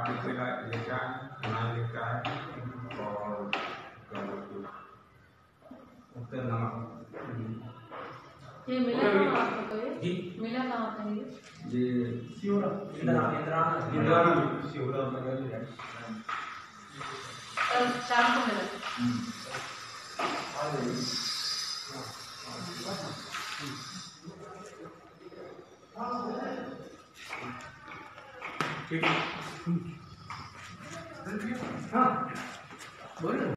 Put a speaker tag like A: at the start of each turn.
A: काफ़ी मेला लेकर आए नाम लेकर आए और हैं, उत्तर नमक
B: ये मिला कहाँ आपको ये? मिला कहाँ था ये?
A: ये
C: इंदिरा इंदिरा
A: इंदिरा शिवरा नगर में। है
B: कल शाम को मिला
A: ठीक है
C: हाँ बोलो